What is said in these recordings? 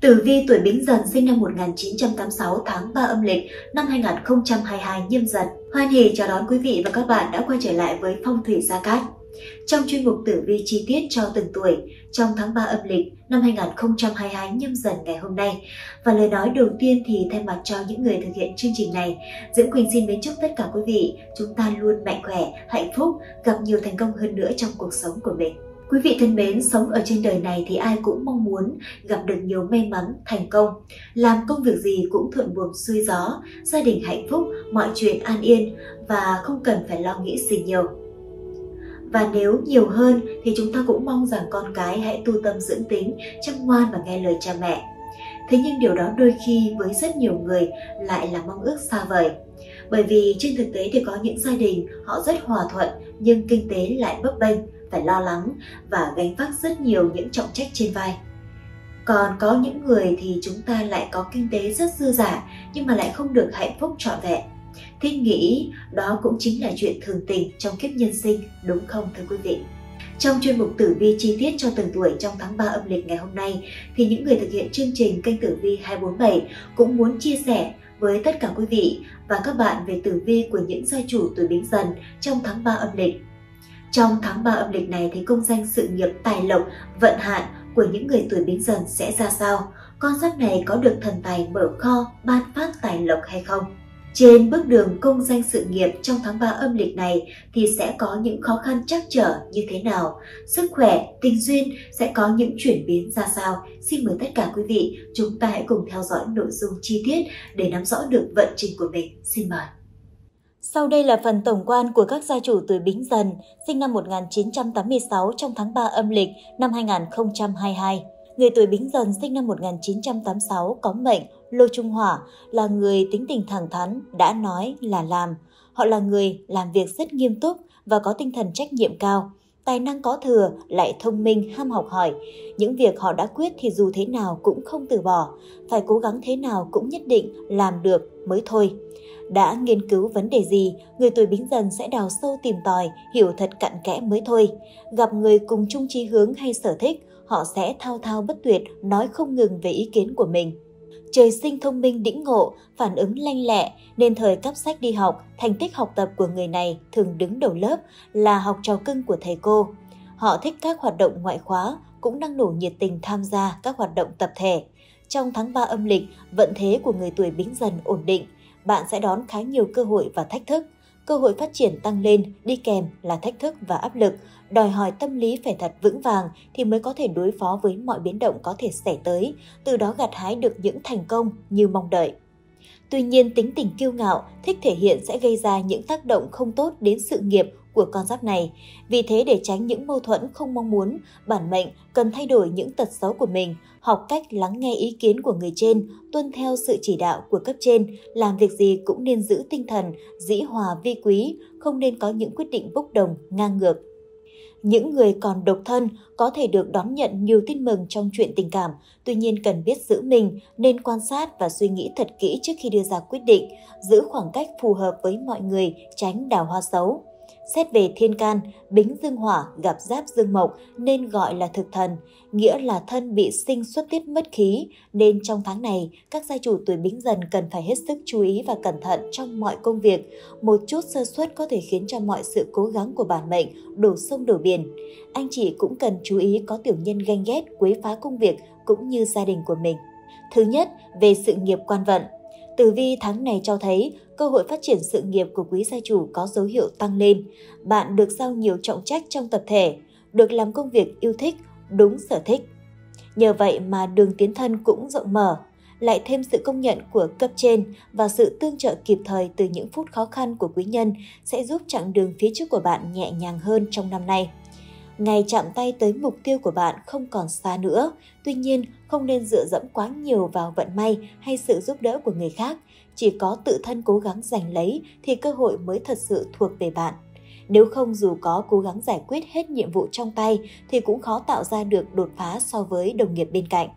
Tử vi tuổi Bính Dần sinh năm 1986 tháng 3 âm lịch năm 2022 nhâm dần. Hoan hỉ chào đón quý vị và các bạn đã quay trở lại với Phong thủy Gia Cát. Trong chuyên mục tử vi chi tiết cho từng tuổi trong tháng 3 âm lịch năm 2022 nhâm dần ngày hôm nay. Và lời nói đầu tiên thì thay mặt cho những người thực hiện chương trình này, Diễm Quỳnh xin mến chúc tất cả quý vị chúng ta luôn mạnh khỏe, hạnh phúc, gặp nhiều thành công hơn nữa trong cuộc sống của mình. Quý vị thân mến, sống ở trên đời này thì ai cũng mong muốn gặp được nhiều may mắn, thành công. Làm công việc gì cũng thuận buồm xuôi gió, gia đình hạnh phúc, mọi chuyện an yên và không cần phải lo nghĩ gì nhiều. Và nếu nhiều hơn thì chúng ta cũng mong rằng con cái hãy tu tâm dưỡng tính, chăm ngoan và nghe lời cha mẹ. Thế nhưng điều đó đôi khi với rất nhiều người lại là mong ước xa vời. Bởi vì trên thực tế thì có những gia đình họ rất hòa thuận nhưng kinh tế lại bấp bênh, phải lo lắng và gánh vác rất nhiều những trọng trách trên vai. Còn có những người thì chúng ta lại có kinh tế rất dư giả nhưng mà lại không được hạnh phúc trọn vẹn. Thiết nghĩ đó cũng chính là chuyện thường tình trong kiếp nhân sinh, đúng không thưa quý vị? Trong chuyên mục tử vi chi tiết cho từng tuổi trong tháng 3 âm lịch ngày hôm nay thì những người thực hiện chương trình kênh tử vi 247 cũng muốn chia sẻ với tất cả quý vị và các bạn về tử vi của những gia chủ tuổi Bính Dần trong tháng 3 âm lịch trong tháng 3 âm lịch này thì công danh sự nghiệp tài lộc, vận hạn của những người tuổi bính dần sẽ ra sao? Con giáp này có được thần tài mở kho, ban phát tài lộc hay không? Trên bước đường công danh sự nghiệp trong tháng 3 âm lịch này thì sẽ có những khó khăn trắc trở như thế nào? Sức khỏe, tình duyên sẽ có những chuyển biến ra sao? Xin mời tất cả quý vị chúng ta hãy cùng theo dõi nội dung chi tiết để nắm rõ được vận trình của mình. Xin mời! Sau đây là phần tổng quan của các gia chủ tuổi Bính Dần, sinh năm 1986 trong tháng 3 âm lịch năm 2022. Người tuổi Bính Dần sinh năm 1986 có mệnh Lô Trung Hỏa là người tính tình thẳng thắn, đã nói là làm. Họ là người làm việc rất nghiêm túc và có tinh thần trách nhiệm cao. Tài năng có thừa, lại thông minh, ham học hỏi. Những việc họ đã quyết thì dù thế nào cũng không từ bỏ. Phải cố gắng thế nào cũng nhất định làm được mới thôi đã nghiên cứu vấn đề gì, người tuổi bính dần sẽ đào sâu tìm tòi, hiểu thật cặn kẽ mới thôi. Gặp người cùng chung chí hướng hay sở thích, họ sẽ thao thao bất tuyệt, nói không ngừng về ý kiến của mình. Trời sinh thông minh đĩnh ngộ, phản ứng lanh lẹ, nên thời cấp sách đi học, thành tích học tập của người này thường đứng đầu lớp là học trò cưng của thầy cô. Họ thích các hoạt động ngoại khóa, cũng năng nổ nhiệt tình tham gia các hoạt động tập thể. Trong tháng 3 âm lịch, vận thế của người tuổi bính dần ổn định, bạn sẽ đón khá nhiều cơ hội và thách thức. Cơ hội phát triển tăng lên, đi kèm là thách thức và áp lực, đòi hỏi tâm lý phải thật vững vàng thì mới có thể đối phó với mọi biến động có thể xảy tới, từ đó gặt hái được những thành công như mong đợi. Tuy nhiên, tính tình kiêu ngạo, thích thể hiện sẽ gây ra những tác động không tốt đến sự nghiệp của con giáp này. Vì thế để tránh những mâu thuẫn không mong muốn, bản mệnh cần thay đổi những tật xấu của mình, học cách lắng nghe ý kiến của người trên, tuân theo sự chỉ đạo của cấp trên, làm việc gì cũng nên giữ tinh thần dĩ hòa vi quý, không nên có những quyết định bốc đồng, ngang ngược. Những người còn độc thân có thể được đón nhận nhiều tin mừng trong chuyện tình cảm, tuy nhiên cần biết giữ mình, nên quan sát và suy nghĩ thật kỹ trước khi đưa ra quyết định, giữ khoảng cách phù hợp với mọi người, tránh đào hoa xấu. Xét về thiên can, bính dương hỏa gặp giáp dương mộc nên gọi là thực thần, nghĩa là thân bị sinh xuất tiết mất khí, nên trong tháng này, các gia chủ tuổi bính dần cần phải hết sức chú ý và cẩn thận trong mọi công việc. Một chút sơ suất có thể khiến cho mọi sự cố gắng của bản mệnh đổ sông đổ biển. Anh chị cũng cần chú ý có tiểu nhân ganh ghét, quấy phá công việc cũng như gia đình của mình. Thứ nhất, về sự nghiệp quan vận. Tử vi tháng này cho thấy cơ hội phát triển sự nghiệp của quý gia chủ có dấu hiệu tăng lên. Bạn được giao nhiều trọng trách trong tập thể, được làm công việc yêu thích, đúng sở thích. Nhờ vậy mà đường tiến thân cũng rộng mở, lại thêm sự công nhận của cấp trên và sự tương trợ kịp thời từ những phút khó khăn của quý nhân sẽ giúp chặng đường phía trước của bạn nhẹ nhàng hơn trong năm nay. Ngày chạm tay tới mục tiêu của bạn không còn xa nữa, tuy nhiên không nên dựa dẫm quá nhiều vào vận may hay sự giúp đỡ của người khác, chỉ có tự thân cố gắng giành lấy thì cơ hội mới thật sự thuộc về bạn. Nếu không dù có cố gắng giải quyết hết nhiệm vụ trong tay thì cũng khó tạo ra được đột phá so với đồng nghiệp bên cạnh.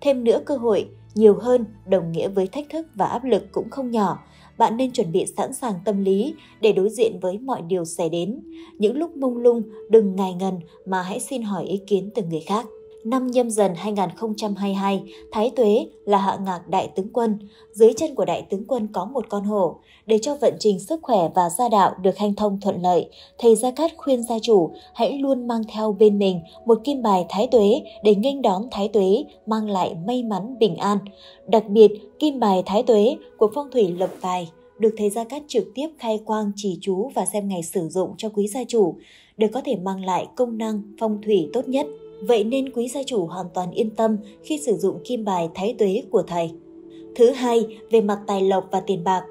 Thêm nữa cơ hội nhiều hơn đồng nghĩa với thách thức và áp lực cũng không nhỏ. Bạn nên chuẩn bị sẵn sàng tâm lý để đối diện với mọi điều xảy đến. Những lúc mông lung, đừng ngài ngần mà hãy xin hỏi ý kiến từ người khác năm nhâm dần 2022, Thái Tuế là hạ ngạc đại tướng quân. Dưới chân của đại tướng quân có một con hổ. Để cho vận trình sức khỏe và gia đạo được hanh thông thuận lợi, thầy Gia Cát khuyên gia chủ hãy luôn mang theo bên mình một kim bài Thái Tuế để nghênh đón Thái Tuế mang lại may mắn bình an. Đặc biệt, kim bài Thái Tuế của phong thủy lộc tài được thầy Gia Cát trực tiếp khai quang chỉ chú và xem ngày sử dụng cho quý gia chủ để có thể mang lại công năng phong thủy tốt nhất. Vậy nên quý gia chủ hoàn toàn yên tâm khi sử dụng kim bài thái tuế của thầy. Thứ hai, về mặt tài lộc và tiền bạc.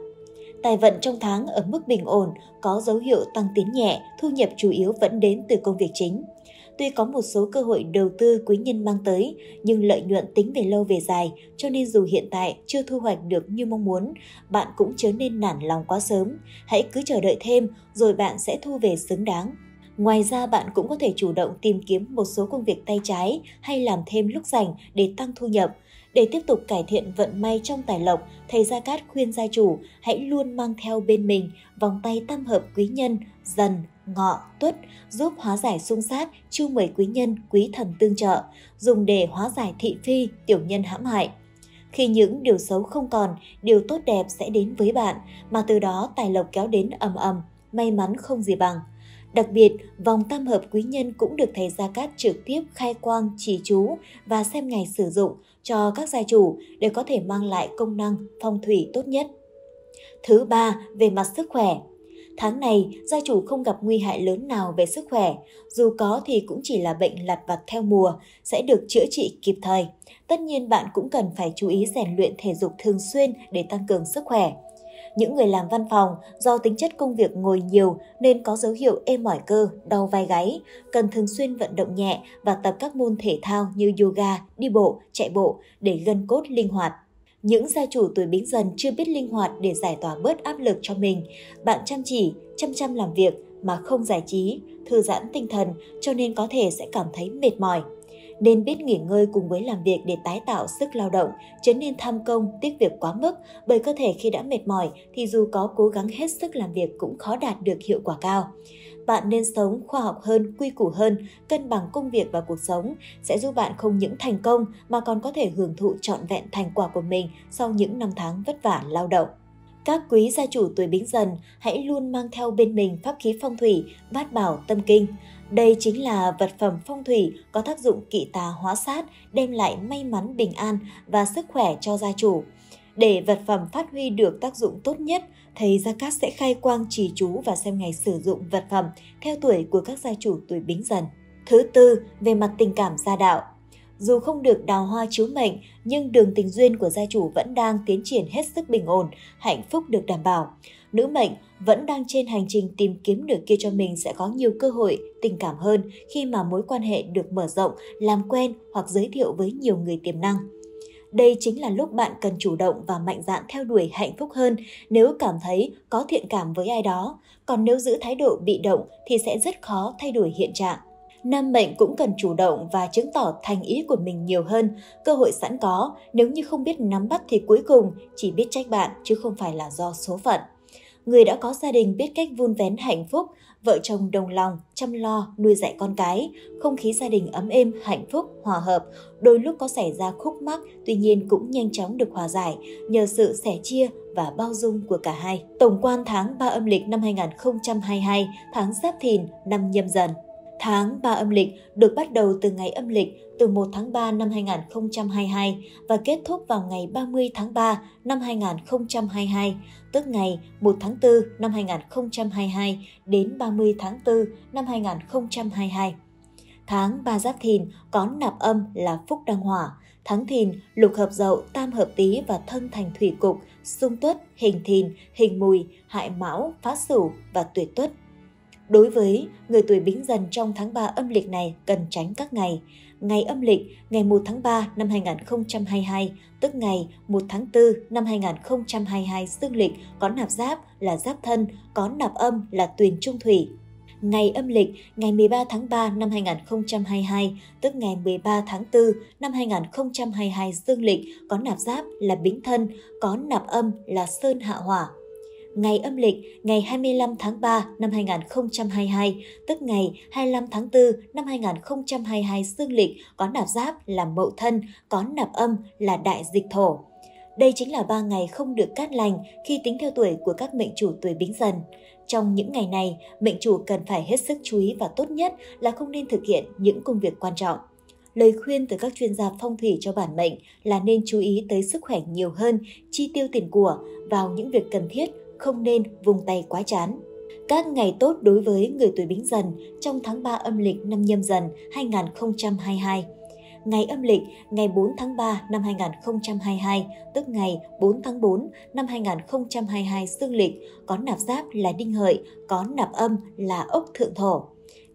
Tài vận trong tháng ở mức bình ổn, có dấu hiệu tăng tiến nhẹ, thu nhập chủ yếu vẫn đến từ công việc chính. Tuy có một số cơ hội đầu tư quý nhân mang tới, nhưng lợi nhuận tính về lâu về dài, cho nên dù hiện tại chưa thu hoạch được như mong muốn, bạn cũng chớ nên nản lòng quá sớm. Hãy cứ chờ đợi thêm, rồi bạn sẽ thu về xứng đáng. Ngoài ra bạn cũng có thể chủ động tìm kiếm một số công việc tay trái hay làm thêm lúc rảnh để tăng thu nhập. Để tiếp tục cải thiện vận may trong tài lộc, thầy Gia Cát khuyên gia chủ hãy luôn mang theo bên mình vòng tay tam hợp quý nhân, dần, ngọ, tuất, giúp hóa giải xung sát, chiêu mời quý nhân, quý thần tương trợ, dùng để hóa giải thị phi, tiểu nhân hãm hại. Khi những điều xấu không còn, điều tốt đẹp sẽ đến với bạn, mà từ đó tài lộc kéo đến ầm ầm, may mắn không gì bằng – Đặc biệt, vòng tam hợp quý nhân cũng được thầy Gia Cát trực tiếp khai quang, chỉ chú và xem ngày sử dụng cho các gia chủ để có thể mang lại công năng phong thủy tốt nhất. Thứ ba, về mặt sức khỏe. Tháng này, gia chủ không gặp nguy hại lớn nào về sức khỏe, dù có thì cũng chỉ là bệnh lặt vặt theo mùa, sẽ được chữa trị kịp thời. Tất nhiên bạn cũng cần phải chú ý rèn luyện thể dục thường xuyên để tăng cường sức khỏe. Những người làm văn phòng do tính chất công việc ngồi nhiều nên có dấu hiệu êm mỏi cơ, đau vai gáy, cần thường xuyên vận động nhẹ và tập các môn thể thao như yoga, đi bộ, chạy bộ để gân cốt linh hoạt. Những gia chủ tuổi bính dần chưa biết linh hoạt để giải tỏa bớt áp lực cho mình. Bạn chăm chỉ, chăm chăm làm việc mà không giải trí, thư giãn tinh thần cho nên có thể sẽ cảm thấy mệt mỏi nên biết nghỉ ngơi cùng với làm việc để tái tạo sức lao động, chứ nên tham công, tiếc việc quá mức, bởi cơ thể khi đã mệt mỏi thì dù có cố gắng hết sức làm việc cũng khó đạt được hiệu quả cao. Bạn nên sống khoa học hơn, quy củ hơn, cân bằng công việc và cuộc sống sẽ giúp bạn không những thành công mà còn có thể hưởng thụ trọn vẹn thành quả của mình sau những năm tháng vất vả lao động. Các quý gia chủ tuổi bính dần hãy luôn mang theo bên mình pháp khí phong thủy, bát bảo tâm kinh. Đây chính là vật phẩm phong thủy có tác dụng kỵ tà hóa sát, đem lại may mắn bình an và sức khỏe cho gia chủ. Để vật phẩm phát huy được tác dụng tốt nhất, thầy Gia Cát sẽ khai quang trì chú và xem ngày sử dụng vật phẩm theo tuổi của các gia chủ tuổi bính dần. Thứ tư, về mặt tình cảm gia đạo. Dù không được đào hoa chiếu mệnh, nhưng đường tình duyên của gia chủ vẫn đang tiến triển hết sức bình ổn, hạnh phúc được đảm bảo. Nữ mệnh vẫn đang trên hành trình tìm kiếm nửa kia cho mình sẽ có nhiều cơ hội, tình cảm hơn khi mà mối quan hệ được mở rộng, làm quen hoặc giới thiệu với nhiều người tiềm năng. Đây chính là lúc bạn cần chủ động và mạnh dạn theo đuổi hạnh phúc hơn nếu cảm thấy có thiện cảm với ai đó. Còn nếu giữ thái độ bị động thì sẽ rất khó thay đổi hiện trạng. Nam mệnh cũng cần chủ động và chứng tỏ thành ý của mình nhiều hơn, cơ hội sẵn có, nếu như không biết nắm bắt thì cuối cùng chỉ biết trách bạn chứ không phải là do số phận. Người đã có gia đình biết cách vun vén hạnh phúc, vợ chồng đồng lòng, chăm lo, nuôi dạy con cái, không khí gia đình ấm êm, hạnh phúc, hòa hợp, đôi lúc có xảy ra khúc mắc, tuy nhiên cũng nhanh chóng được hòa giải nhờ sự sẻ chia và bao dung của cả hai. Tổng quan tháng 3 âm lịch năm 2022, tháng Giáp Thìn, năm nhâm dần. Tháng 3 âm lịch được bắt đầu từ ngày âm lịch từ 1 tháng 3 năm 2022 và kết thúc vào ngày 30 tháng 3 năm 2022, tức ngày 1 tháng 4 năm 2022 đến 30 tháng 4 năm 2022. Tháng 3 Giáp Thìn có nạp âm là Phúc Đăng Hỏa, tháng Thìn lục hợp dậu tam hợp tý và thân thành thủy cục, xung tuất, hình thìn, hình mùi, hại mão, phá sửu và tuổi tuất Đối với người tuổi bính dần trong tháng 3 âm lịch này cần tránh các ngày. Ngày âm lịch ngày 1 tháng 3 năm 2022, tức ngày 1 tháng 4 năm 2022 dương lịch có nạp giáp là giáp thân, có nạp âm là tuyền trung thủy. Ngày âm lịch ngày 13 tháng 3 năm 2022, tức ngày 13 tháng 4 năm 2022 dương lịch có nạp giáp là bính thân, có nạp âm là sơn hạ hỏa ngày âm lịch ngày 25 tháng 3 năm 2022, tức ngày 25 tháng 4 năm 2022 dương lịch có nạp giáp là mậu thân, có nạp âm là đại dịch thổ. Đây chính là 3 ngày không được cát lành khi tính theo tuổi của các mệnh chủ tuổi bính dần. Trong những ngày này, mệnh chủ cần phải hết sức chú ý và tốt nhất là không nên thực hiện những công việc quan trọng. Lời khuyên từ các chuyên gia phong thủy cho bản mệnh là nên chú ý tới sức khỏe nhiều hơn, chi tiêu tiền của vào những việc cần thiết, không nên vùng tay quá chán. Các ngày tốt đối với người tuổi Bính Dần trong tháng 3 âm lịch năm Nhâm Dần 2022 ngày âm lịch ngày 4 tháng 3 năm 2022, tức ngày 4 tháng 4 năm 2022 dương lịch, có nạp giáp là đinh hợi, có nạp âm là ốc thượng thổ.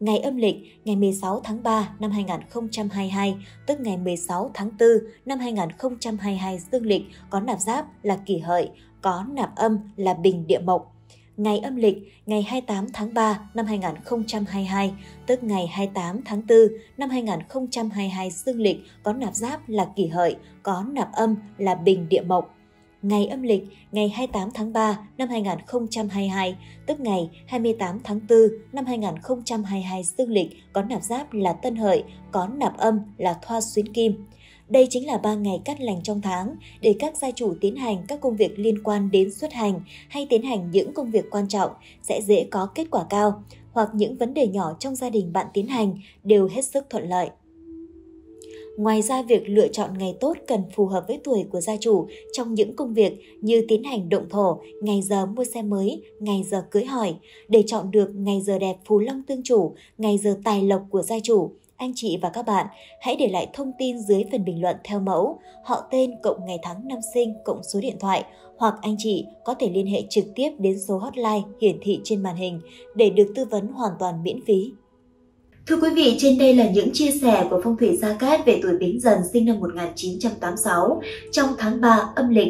Ngày âm lịch ngày 16 tháng 3 năm 2022, tức ngày 16 tháng 4 năm 2022 dương lịch, có nạp giáp là kỷ hợi, có nạp âm là bình địa mộc ngày âm lịch ngày 28 tháng 3 năm 2022, tức ngày 28 tháng 4 năm 2022 dương lịch có nạp giáp là kỷ hợi, có nạp âm là bình địa mộc. Ngày âm lịch ngày 28 tháng 3 năm 2022, tức ngày 28 tháng 4 năm 2022 dương lịch có nạp giáp là tân hợi, có nạp âm là thoa xuyến kim. Đây chính là 3 ngày cắt lành trong tháng để các gia chủ tiến hành các công việc liên quan đến xuất hành hay tiến hành những công việc quan trọng sẽ dễ có kết quả cao, hoặc những vấn đề nhỏ trong gia đình bạn tiến hành đều hết sức thuận lợi. Ngoài ra, việc lựa chọn ngày tốt cần phù hợp với tuổi của gia chủ trong những công việc như tiến hành động thổ, ngày giờ mua xe mới, ngày giờ cưới hỏi. Để chọn được ngày giờ đẹp phù long tương chủ, ngày giờ tài lộc của gia chủ, anh chị và các bạn, hãy để lại thông tin dưới phần bình luận theo mẫu họ tên cộng ngày tháng năm sinh cộng số điện thoại hoặc anh chị có thể liên hệ trực tiếp đến số hotline hiển thị trên màn hình để được tư vấn hoàn toàn miễn phí. Thưa quý vị, trên đây là những chia sẻ của Phong thủy Gia Cát về tuổi Bính Dần sinh năm 1986 trong tháng 3 âm lịch.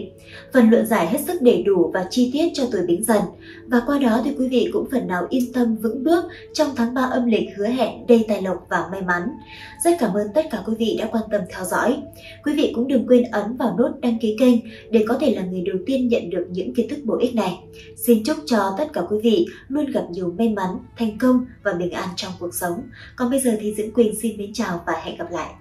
Phần luận giải hết sức đầy đủ và chi tiết cho tuổi Bính Dần. Và qua đó thì quý vị cũng phần nào yên tâm vững bước trong tháng 3 âm lịch hứa hẹn đầy tài lộc và may mắn. Rất cảm ơn tất cả quý vị đã quan tâm theo dõi. Quý vị cũng đừng quên ấn vào nút đăng ký kênh để có thể là người đầu tiên nhận được những kiến thức bổ ích này. Xin chúc cho tất cả quý vị luôn gặp nhiều may mắn, thành công và bình an trong cuộc sống. Còn bây giờ thì Dưỡng Quỳnh xin mến chào và hẹn gặp lại.